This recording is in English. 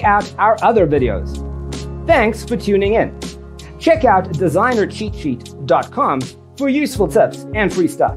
check out our other videos. Thanks for tuning in. Check out designercheatsheet.com for useful tips and free stuff.